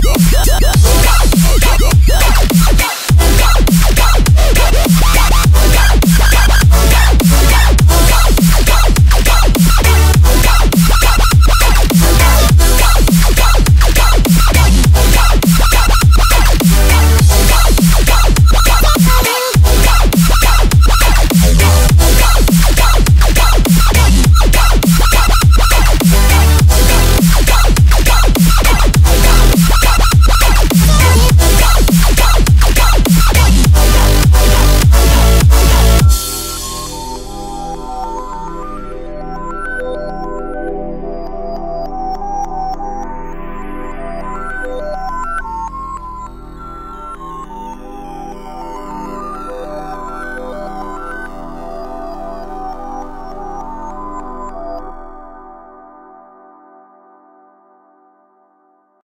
go, go, go, go.